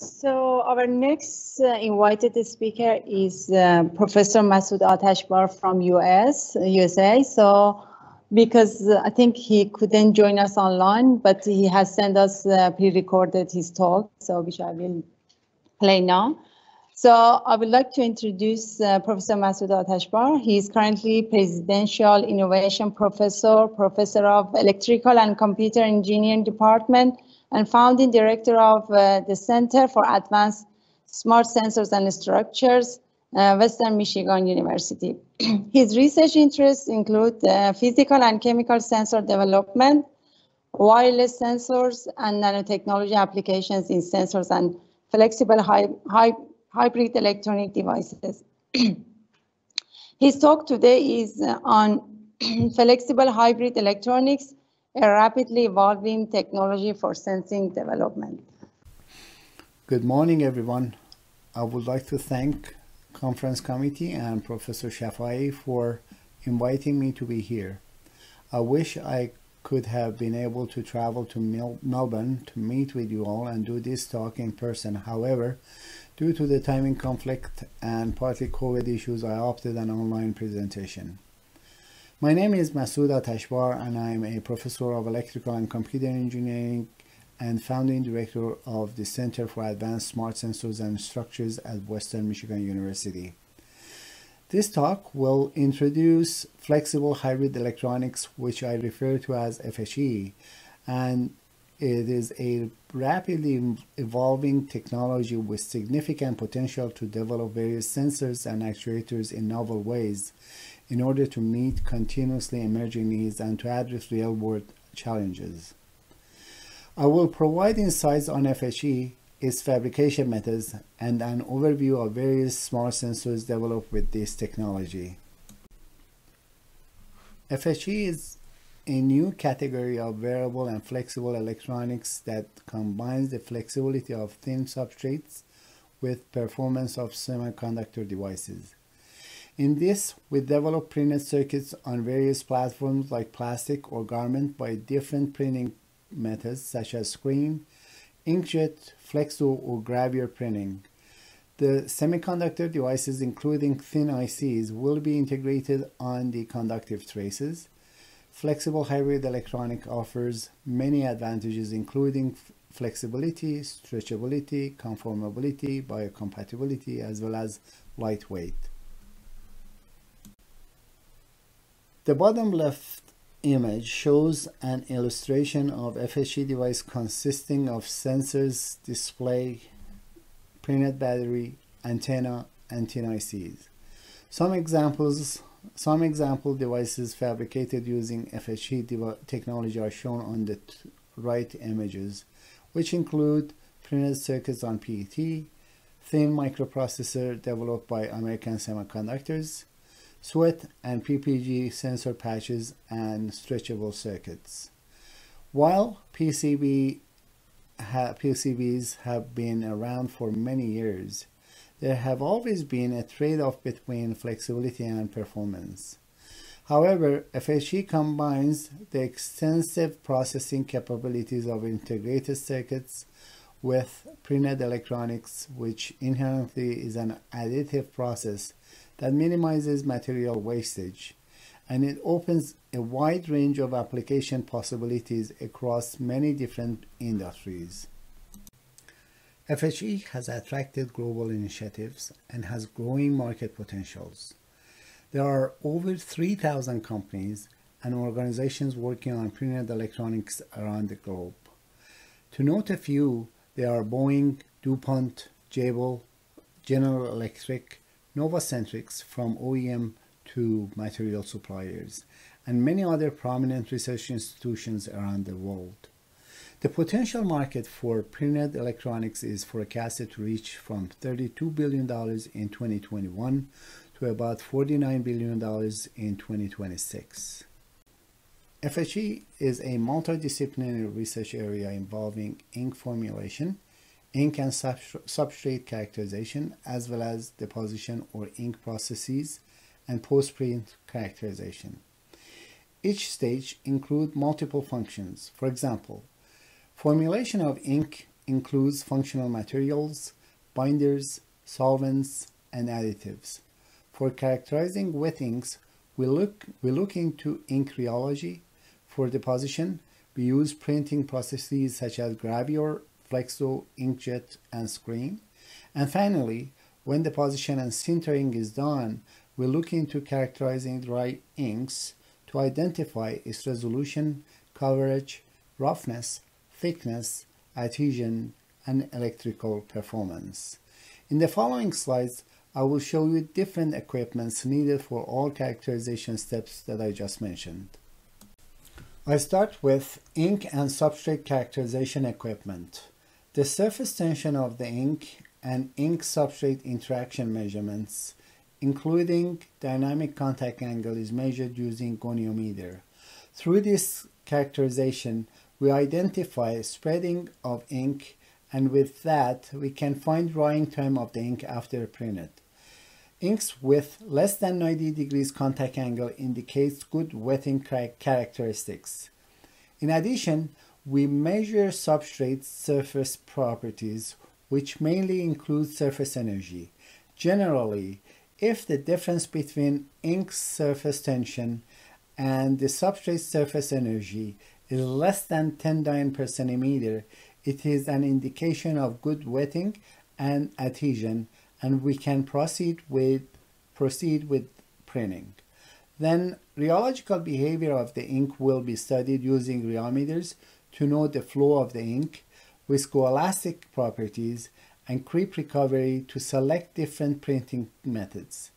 So our next uh, invited speaker is uh, Professor Massood Atashbar from US, USA. So because uh, I think he couldn't join us online, but he has sent us uh, pre-recorded his talk, so which I will play now. So I would like to introduce uh, Professor Massood Atashbar. He is currently Presidential Innovation Professor, Professor of Electrical and Computer Engineering Department, and founding director of uh, the Center for Advanced Smart Sensors and Structures, uh, Western Michigan University. His research interests include uh, physical and chemical sensor development, wireless sensors, and nanotechnology applications in sensors and flexible hy hy hybrid electronic devices. His talk today is uh, on flexible hybrid electronics a rapidly evolving technology for sensing development. Good morning, everyone. I would like to thank conference committee and Professor Shafiei for inviting me to be here. I wish I could have been able to travel to Mel Melbourne to meet with you all and do this talk in person. However, due to the timing conflict and partly COVID issues, I opted an online presentation. My name is Massood Atashbar and I am a professor of electrical and computer engineering and founding director of the Center for Advanced Smart Sensors and Structures at Western Michigan University. This talk will introduce flexible hybrid electronics, which I refer to as FHE, and it is a rapidly evolving technology with significant potential to develop various sensors and actuators in novel ways in order to meet continuously emerging needs and to address real-world challenges. I will provide insights on FHE, its fabrication methods, and an overview of various smart sensors developed with this technology. FHE is a new category of wearable and flexible electronics that combines the flexibility of thin substrates with performance of semiconductor devices. In this, we develop printed circuits on various platforms like plastic or garment by different printing methods such as screen, inkjet, flexo, or gravure printing. The semiconductor devices, including thin ICs, will be integrated on the conductive traces. Flexible hybrid electronic offers many advantages, including flexibility, stretchability, conformability, biocompatibility, as well as lightweight. The bottom left image shows an illustration of FHE device consisting of sensors, display, printed battery, antenna, and tin ICs. Some examples some example devices fabricated using FHE technology are shown on the right images, which include printed circuits on PET, thin microprocessor developed by American Semiconductors, sweat and PPG sensor patches and stretchable circuits. While PCB ha PCBs have been around for many years, there have always been a trade-off between flexibility and performance. However, FHE combines the extensive processing capabilities of integrated circuits with printed electronics, which inherently is an additive process that minimizes material wastage and it opens a wide range of application possibilities across many different industries. FHE has attracted global initiatives and has growing market potentials. There are over 3,000 companies and organizations working on printed electronics around the globe. To note a few, there are Boeing, DuPont, Jabil, General Electric, Novacentrix from OEM to material suppliers, and many other prominent research institutions around the world. The potential market for printed electronics is forecasted to reach from $32 billion in 2021 to about $49 billion in 2026. FHE is a multidisciplinary research area involving ink formulation, ink and substrate characterization, as well as deposition or ink processes and post-print characterization. Each stage includes multiple functions. For example, formulation of ink includes functional materials, binders, solvents, and additives. For characterizing wet inks, we look, we look into ink rheology. For deposition, we use printing processes such as gravure, flexo, inkjet, and screen. And finally, when deposition and sintering is done, we look into characterizing dry inks to identify its resolution, coverage, roughness, thickness, adhesion, and electrical performance. In the following slides, I will show you different equipments needed for all characterization steps that I just mentioned. I start with ink and substrate characterization equipment. The surface tension of the ink and ink substrate interaction measurements, including dynamic contact angle, is measured using goniometer. Through this characterization, we identify spreading of ink and with that we can find drying time of the ink after printed. Inks with less than 90 degrees contact angle indicates good wetting characteristics. In addition, we measure substrate surface properties, which mainly include surface energy. Generally, if the difference between ink surface tension and the substrate surface energy is less than 10 dyne per centimeter, it is an indication of good wetting and adhesion and we can proceed with proceed with printing. Then rheological behavior of the ink will be studied using rheometers to know the flow of the ink, viscoelastic properties, and creep recovery to select different printing methods.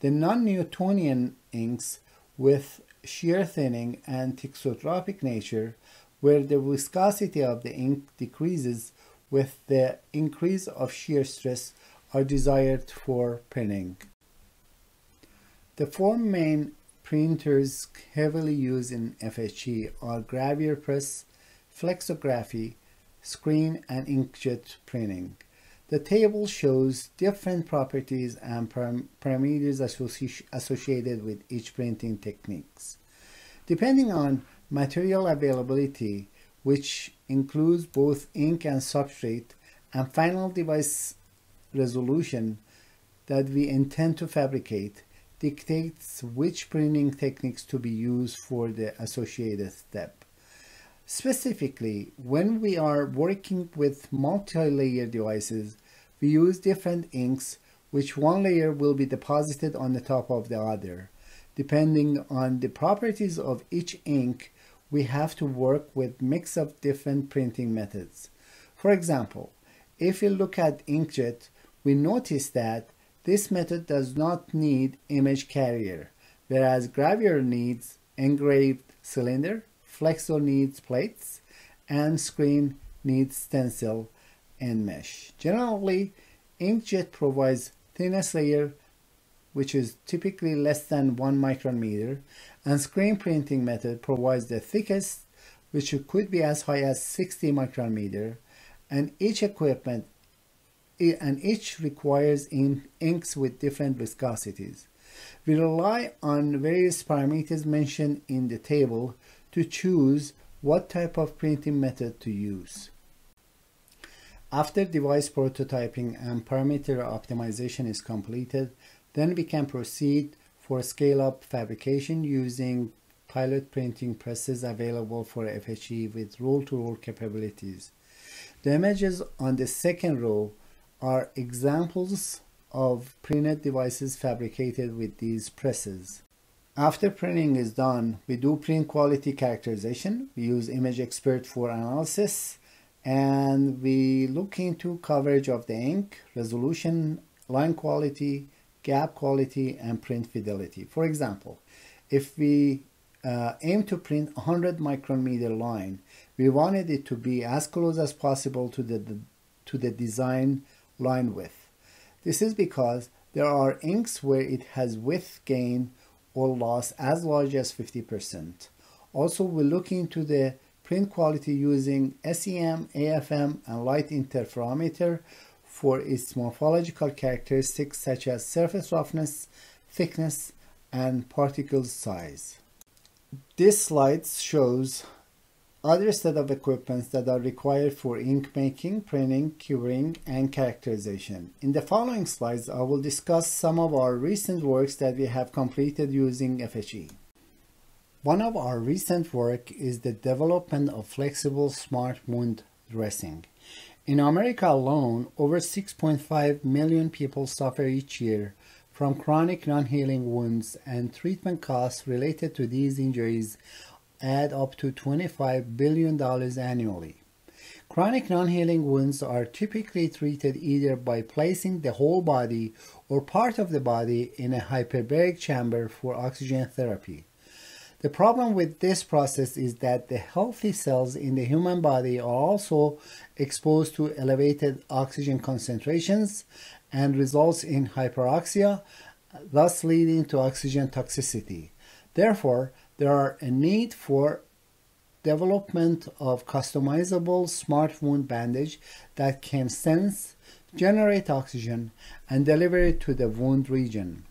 The non-Newtonian inks with shear thinning and thixotropic nature, where the viscosity of the ink decreases with the increase of shear stress are desired for printing. The four main printers heavily used in FHE are gravure press, flexography, screen, and inkjet printing. The table shows different properties and parameters associ associated with each printing techniques. Depending on material availability, which includes both ink and substrate, and final device resolution that we intend to fabricate dictates which printing techniques to be used for the associated step. Specifically, when we are working with multi-layer devices, we use different inks which one layer will be deposited on the top of the other. Depending on the properties of each ink, we have to work with mix of different printing methods. For example, if you look at inkjet, we notice that this method does not need image carrier, whereas gravure needs engraved cylinder, flexo needs plates, and screen needs stencil and mesh. Generally, inkjet provides thinnest layer, which is typically less than 1 micrometer, and screen printing method provides the thickest, which could be as high as 60 micrometer, and each equipment and each requires in inks with different viscosities. We rely on various parameters mentioned in the table to choose what type of printing method to use. After device prototyping and parameter optimization is completed, then we can proceed for scale-up fabrication using pilot printing presses available for FHE with roll-to-roll -roll capabilities. The images on the second row are examples of printed devices fabricated with these presses. After printing is done, we do print quality characterization. We use ImageXpert for analysis and we look into coverage of the ink, resolution, line quality, gap quality, and print fidelity. For example, if we uh, aim to print 100 micrometer line, we wanted it to be as close as possible to the, the to the design line width. This is because there are inks where it has width gain or loss as large as 50%. Also, we look into the print quality using SEM, AFM, and light interferometer for its morphological characteristics such as surface roughness, thickness, and particle size. This slide shows other set of equipments that are required for ink making, printing, curing, and characterization. In the following slides, I will discuss some of our recent works that we have completed using FHE. One of our recent work is the development of flexible smart wound dressing. In America alone, over 6.5 million people suffer each year from chronic non-healing wounds and treatment costs related to these injuries add up to $25 billion annually. Chronic non-healing wounds are typically treated either by placing the whole body or part of the body in a hyperbaric chamber for oxygen therapy. The problem with this process is that the healthy cells in the human body are also exposed to elevated oxygen concentrations and results in hyperoxia, thus leading to oxygen toxicity. Therefore, there are a need for development of customizable smart wound bandage that can sense, generate oxygen, and deliver it to the wound region.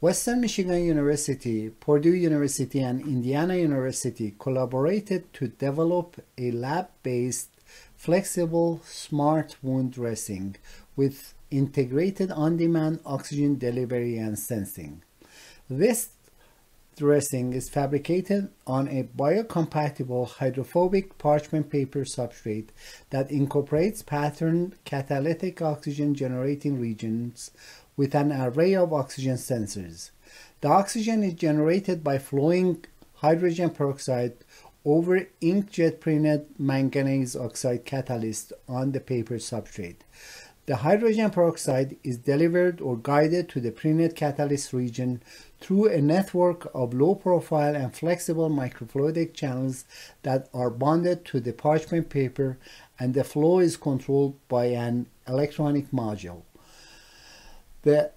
Western Michigan University, Purdue University, and Indiana University collaborated to develop a lab-based flexible smart wound dressing with integrated on-demand oxygen delivery and sensing. This dressing is fabricated on a biocompatible hydrophobic parchment paper substrate that incorporates patterned catalytic oxygen generating regions with an array of oxygen sensors. The oxygen is generated by flowing hydrogen peroxide over inkjet printed manganese oxide catalyst on the paper substrate. The hydrogen peroxide is delivered or guided to the printed catalyst region through a network of low profile and flexible microfluidic channels that are bonded to the parchment paper and the flow is controlled by an electronic module. The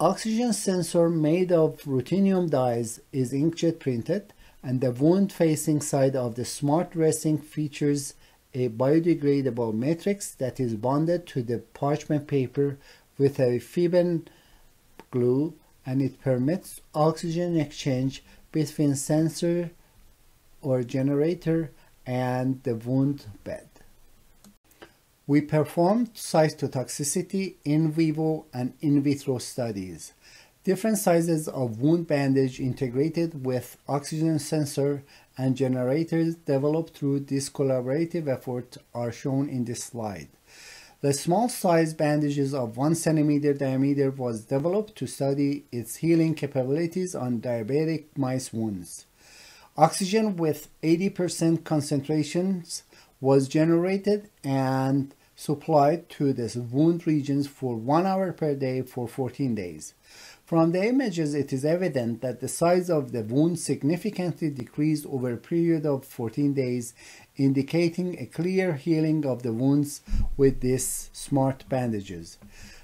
oxygen sensor made of ruthenium dyes is inkjet printed and the wound facing side of the smart dressing features a biodegradable matrix that is bonded to the parchment paper with a fibrin glue and it permits oxygen exchange between sensor or generator and the wound bed. We performed cytotoxicity in vivo and in vitro studies. Different sizes of wound bandage integrated with oxygen sensor and generators developed through this collaborative effort are shown in this slide. The small size bandages of 1 centimeter diameter was developed to study its healing capabilities on diabetic mice wounds. Oxygen with 80% concentrations was generated and supplied to the wound regions for 1 hour per day for 14 days. From the images, it is evident that the size of the wound significantly decreased over a period of 14 days, indicating a clear healing of the wounds with these smart bandages.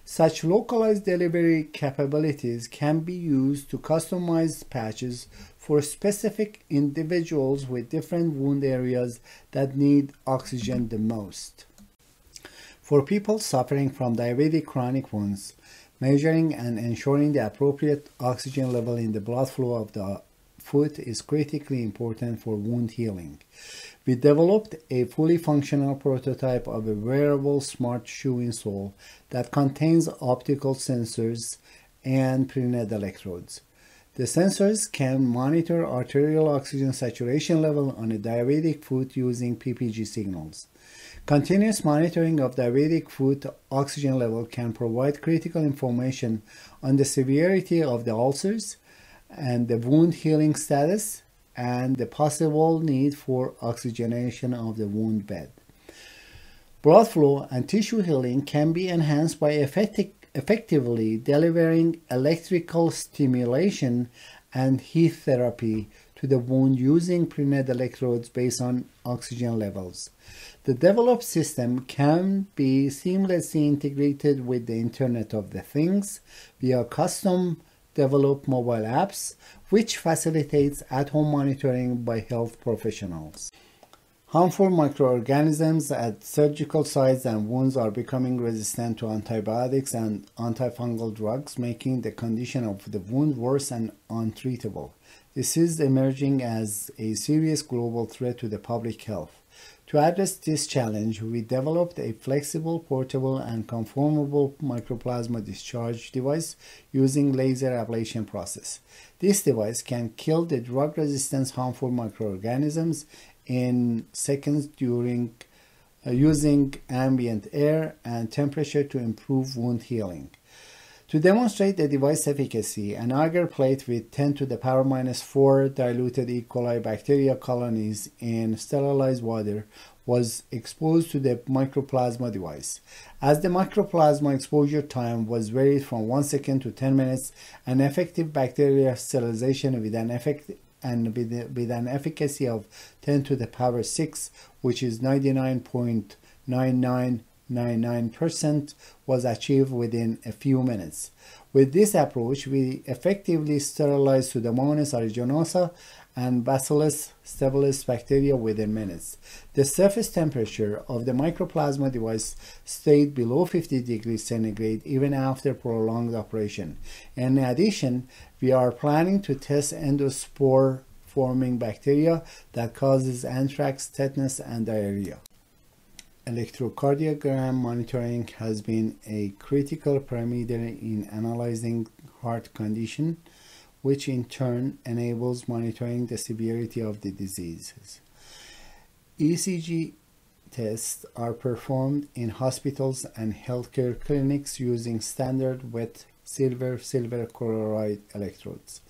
Such localized delivery capabilities can be used to customize patches for specific individuals with different wound areas that need oxygen the most. For people suffering from diabetic chronic wounds, Measuring and ensuring the appropriate oxygen level in the blood flow of the foot is critically important for wound healing. We developed a fully functional prototype of a wearable smart shoe insole that contains optical sensors and printed electrodes. The sensors can monitor arterial oxygen saturation level on a diabetic foot using PPG signals. Continuous monitoring of diabetic foot oxygen level can provide critical information on the severity of the ulcers and the wound healing status and the possible need for oxygenation of the wound bed. Blood flow and tissue healing can be enhanced by effective, effectively delivering electrical stimulation and heat therapy to the wound using printed electrodes based on oxygen levels. The developed system can be seamlessly integrated with the Internet of the Things via custom developed mobile apps, which facilitates at-home monitoring by health professionals. Harmful microorganisms at surgical sites and wounds are becoming resistant to antibiotics and antifungal drugs, making the condition of the wound worse and untreatable. This is emerging as a serious global threat to the public health. To address this challenge, we developed a flexible, portable, and conformable microplasma discharge device using laser ablation process. This device can kill the drug-resistant harmful microorganisms in seconds during uh, using ambient air and temperature to improve wound healing. To demonstrate the device efficacy, an agar plate with 10 to the power minus 4 diluted E. coli bacteria colonies in sterilized water was exposed to the microplasma device. As the microplasma exposure time was varied from 1 second to 10 minutes, an effective bacteria sterilization with an effect and with, with an efficacy of 10 to the power 6, which is 99.9999% was achieved within a few minutes. With this approach, we effectively sterilized Pseudomonas aeruginosa and Bacillus subtilis bacteria within minutes. The surface temperature of the microplasma device stayed below 50 degrees centigrade even after prolonged operation. In addition, we are planning to test endospore forming bacteria that causes anthrax, tetanus, and diarrhea. Electrocardiogram monitoring has been a critical parameter in analyzing heart condition which in turn enables monitoring the severity of the diseases. ECG tests are performed in hospitals and healthcare clinics using standard wet silver silver chloride electrodes.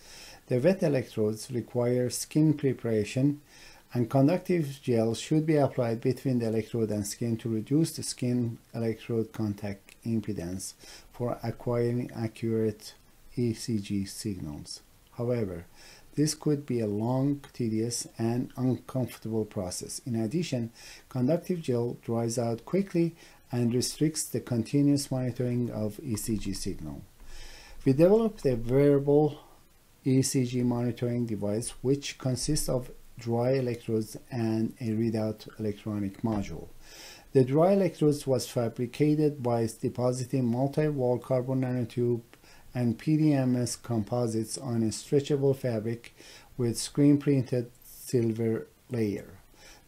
The wet electrodes require skin preparation and conductive gel should be applied between the electrode and skin to reduce the skin electrode contact impedance for acquiring accurate ECG signals. However, this could be a long, tedious, and uncomfortable process. In addition, conductive gel dries out quickly and restricts the continuous monitoring of ECG signal. We developed a wearable ECG monitoring device which consists of dry electrodes and a readout electronic module. The dry electrodes was fabricated by depositing multi-wall carbon nanotube and PDMS composites on a stretchable fabric with screen printed silver layer.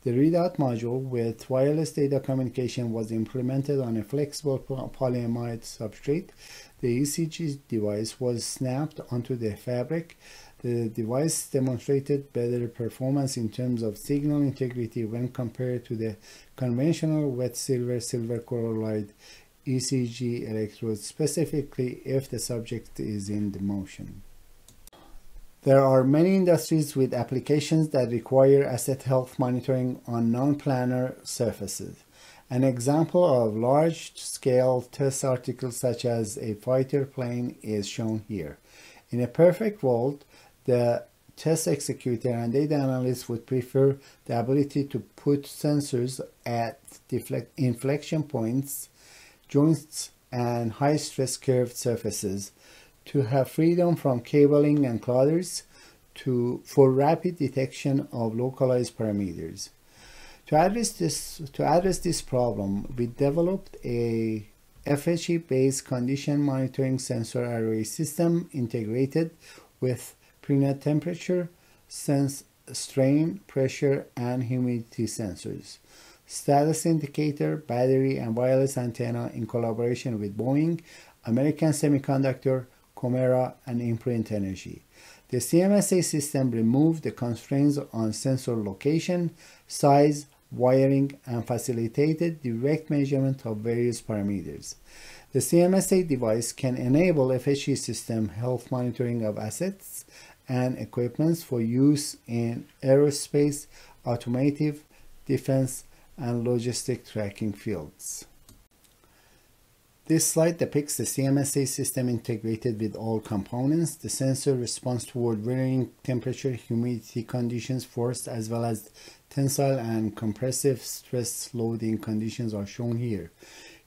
The readout module with wireless data communication was implemented on a flexible polyamide substrate. The ECG device was snapped onto the fabric. The device demonstrated better performance in terms of signal integrity when compared to the conventional wet silver silver chloride ECG electrodes, specifically if the subject is in the motion. There are many industries with applications that require asset health monitoring on non-planar surfaces. An example of large-scale test articles such as a fighter plane is shown here. In a perfect world, the test executor and data analyst would prefer the ability to put sensors at inflection points joints and high stress curved surfaces to have freedom from cabling and clutters to, for rapid detection of localized parameters. To address this, to address this problem, we developed a FHE-based condition monitoring sensor array system integrated with prenet temperature, sense strain, pressure, and humidity sensors status indicator, battery, and wireless antenna in collaboration with Boeing, American Semiconductor, Comera, and Imprint Energy. The CMSA system removed the constraints on sensor location, size, wiring, and facilitated direct measurement of various parameters. The CMSA device can enable FHE system health monitoring of assets and equipments for use in aerospace, automotive, defense, and logistic tracking fields. This slide depicts the CMSA system integrated with all components. The sensor responds toward varying temperature, humidity conditions, force, as well as tensile and compressive stress loading conditions are shown here.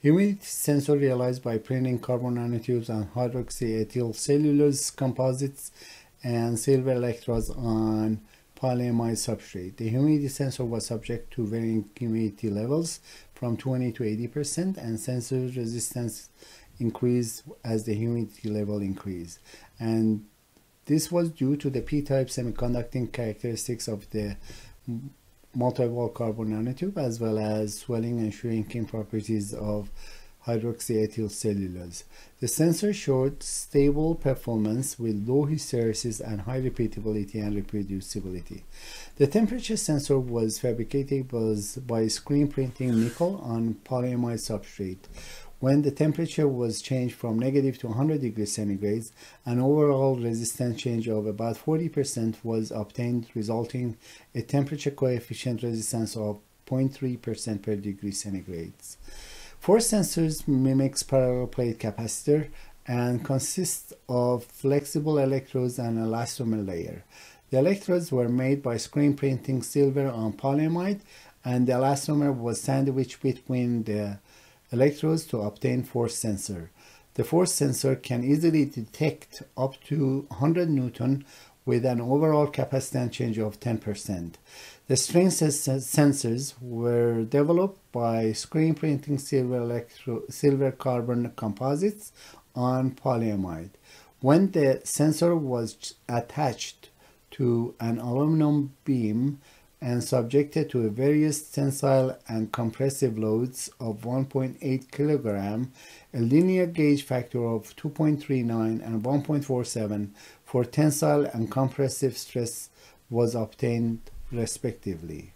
Humidity sensor realized by printing carbon nanotubes and hydroxyethyl cellulose composites and silver electrodes on polyamide substrate. The humidity sensor was subject to varying humidity levels from 20 to 80% and sensor resistance increased as the humidity level increased. And this was due to the p-type semiconducting characteristics of the multi-wall carbon nanotube as well as swelling and shrinking properties of hydroxyethyl cellulose. The sensor showed stable performance with low hysteresis and high repeatability and reproducibility. The temperature sensor was fabricated by screen printing nickel on polyamide substrate. When the temperature was changed from negative to 100 degrees centigrade, an overall resistance change of about 40% was obtained, resulting a temperature coefficient resistance of 0.3% per degree centigrade. Force sensors mimics parallel plate capacitor and consists of flexible electrodes and elastomer layer. The electrodes were made by screen printing silver on polyamide and the elastomer was sandwiched between the electrodes to obtain force sensor. The force sensor can easily detect up to 100 Newton with an overall capacitance change of 10%. The strain sensors were developed by screen printing silver, electro, silver carbon composites on polyamide. When the sensor was attached to an aluminum beam and subjected to various tensile and compressive loads of 1.8 kilogram, a linear gauge factor of 2.39 and 1.47 for tensile and compressive stress was obtained respectively.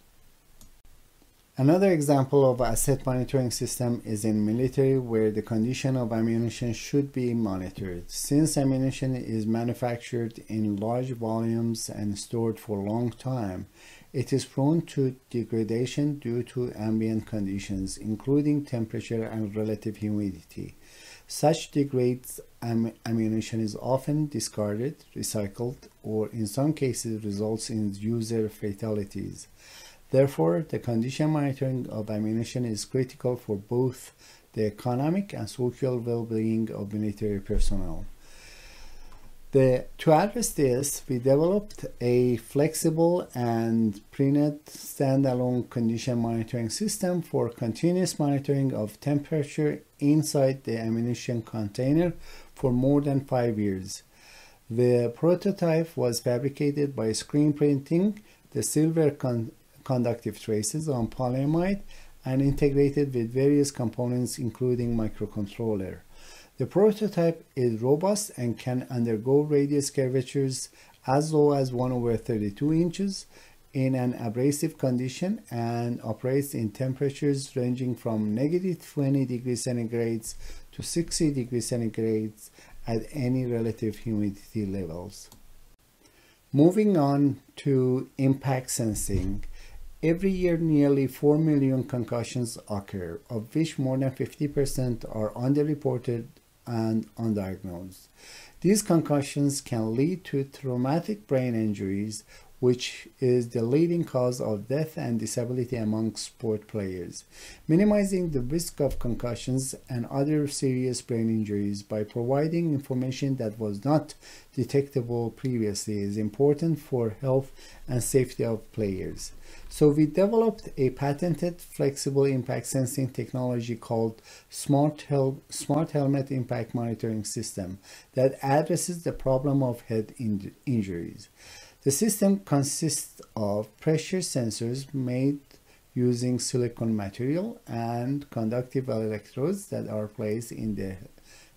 Another example of asset monitoring system is in military where the condition of ammunition should be monitored. Since ammunition is manufactured in large volumes and stored for a long time, it is prone to degradation due to ambient conditions, including temperature and relative humidity. Such degraded am ammunition is often discarded, recycled, or in some cases results in user fatalities. Therefore, the condition monitoring of ammunition is critical for both the economic and social well-being of military personnel. The, to address this, we developed a flexible and prenet standalone condition monitoring system for continuous monitoring of temperature inside the ammunition container for more than five years. The prototype was fabricated by screen printing the silver con conductive traces on polyamide and integrated with various components including microcontroller. The prototype is robust and can undergo radius curvatures as low as 1 over 32 inches in an abrasive condition and operates in temperatures ranging from negative 20 degrees centigrade to 60 degrees centigrade at any relative humidity levels. Moving on to impact sensing, every year nearly 4 million concussions occur, of which more than 50% are underreported and undiagnosed. These concussions can lead to traumatic brain injuries, which is the leading cause of death and disability among sport players. Minimizing the risk of concussions and other serious brain injuries by providing information that was not detectable previously is important for health and safety of players. So we developed a patented flexible impact sensing technology called Smart, Hel Smart Helmet Impact Monitoring System that addresses the problem of head in injuries. The system consists of pressure sensors made using silicon material and conductive electrodes that are placed in the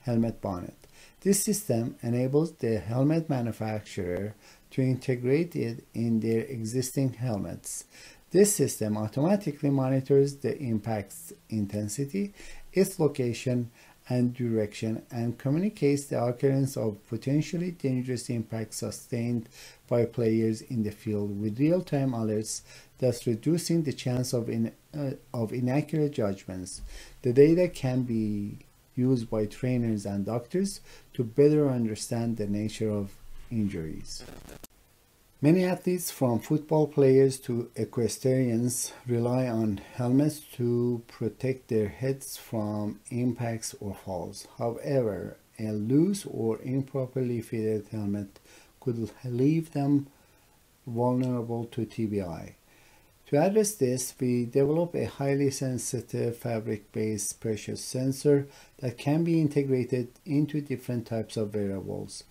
helmet bonnet. This system enables the helmet manufacturer to integrate it in their existing helmets. This system automatically monitors the impact's intensity, its location, and direction and communicates the occurrence of potentially dangerous impacts sustained by players in the field with real-time alerts thus reducing the chance of, in, uh, of inaccurate judgments. The data can be used by trainers and doctors to better understand the nature of injuries. Many athletes, from football players to equestrians, rely on helmets to protect their heads from impacts or falls. However, a loose or improperly fitted helmet could leave them vulnerable to TBI. To address this, we develop a highly sensitive fabric-based pressure sensor that can be integrated into different types of wearables.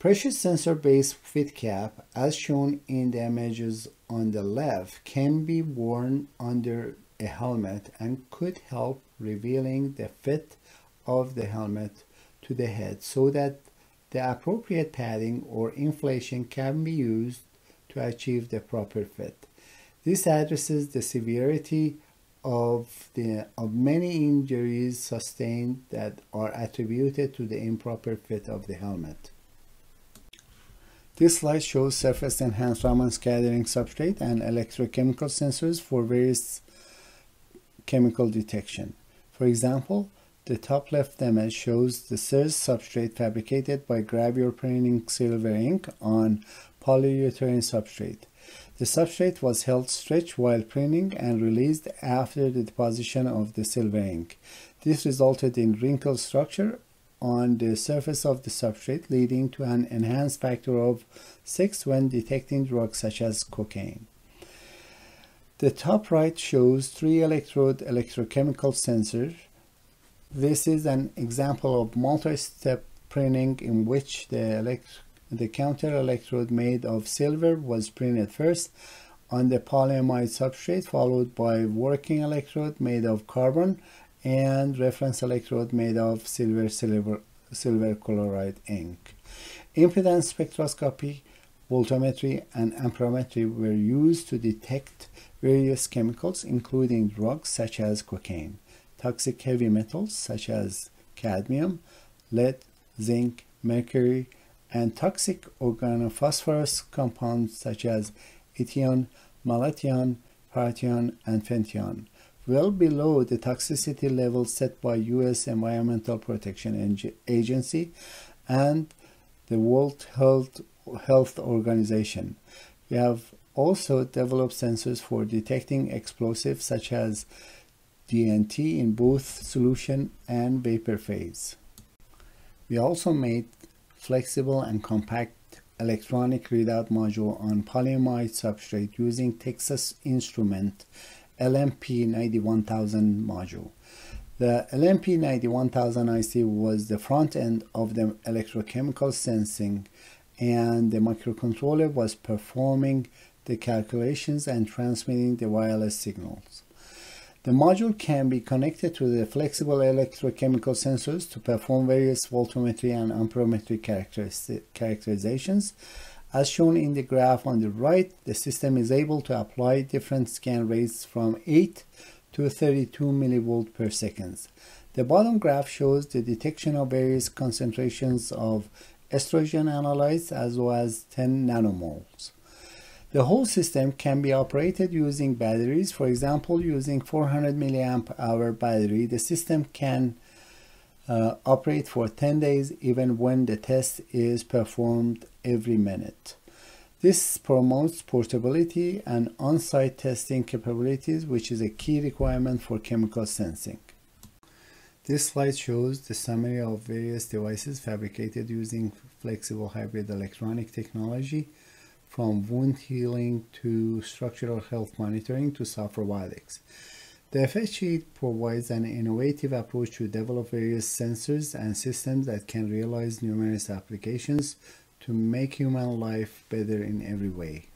Pressure sensor-based fit cap, as shown in the images on the left, can be worn under a helmet and could help revealing the fit of the helmet to the head so that the appropriate padding or inflation can be used to achieve the proper fit. This addresses the severity of the of many injuries sustained that are attributed to the improper fit of the helmet. This slide shows surface enhanced Raman scattering substrate and electrochemical sensors for various chemical detection. For example, the top left image shows the SERS substrate fabricated by gravure printing silver ink on polyurethane substrate. The substrate was held stretched while printing and released after the deposition of the silver ink. This resulted in wrinkled structure on the surface of the substrate, leading to an enhanced factor of 6 when detecting drugs such as cocaine. The top right shows three electrode electrochemical sensors. This is an example of multi-step printing in which the elect the counter electrode made of silver was printed first on the polyamide substrate, followed by working electrode made of carbon and reference electrode made of silver silver silver chloride ink. Impedance spectroscopy, voltammetry, and amperometry were used to detect various chemicals, including drugs such as cocaine, toxic heavy metals such as cadmium, lead, zinc, mercury, and toxic organophosphorus compounds such as ethion, malathion, parathion, and fenthion, well below the toxicity level set by U.S. Environmental Protection Agency and the World Health, Health Organization. We have also developed sensors for detecting explosives such as DNT in both solution and vapor phase. We also made flexible and compact electronic readout module on polyamide substrate using Texas Instrument LMP 91000 module. The LMP 91000 IC was the front end of the electrochemical sensing and the microcontroller was performing the calculations and transmitting the wireless signals. The module can be connected to the flexible electrochemical sensors to perform various voltammetry and amperometry characterizations. As shown in the graph on the right, the system is able to apply different scan rates from 8 to 32 millivolt per second. The bottom graph shows the detection of various concentrations of estrogen analytes as well as 10 nanomoles. The whole system can be operated using batteries. For example, using 400 milliamp hour battery, the system can uh, operate for 10 days even when the test is performed every minute. This promotes portability and on-site testing capabilities, which is a key requirement for chemical sensing. This slide shows the summary of various devices fabricated using flexible hybrid electronic technology from wound healing to structural health monitoring to soft robotics. The FSG provides an innovative approach to develop various sensors and systems that can realize numerous applications to make human life better in every way.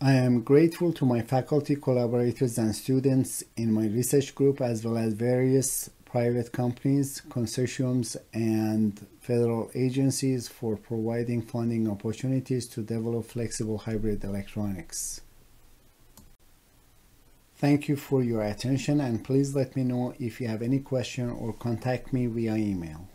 I am grateful to my faculty, collaborators, and students in my research group, as well as various private companies, consortiums, and federal agencies for providing funding opportunities to develop flexible hybrid electronics. Thank you for your attention and please let me know if you have any question or contact me via email.